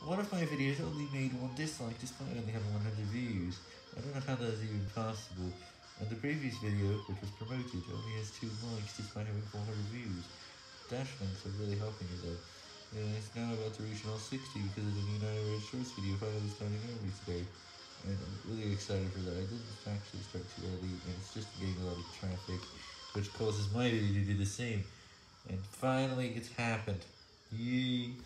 One of my videos only made one dislike despite only having 100 views. I don't know how that is even possible. And the previous video, which was promoted, only has 2 likes despite having 400 views. Dash links are really helping it though. And it's now about to reach all 60 because of the new 9 Red Shorts video finally starting early today. And I'm really excited for that. I didn't actually start too early, and it's just getting a lot of traffic, which causes my video to do the same. And finally, it's happened. Yay!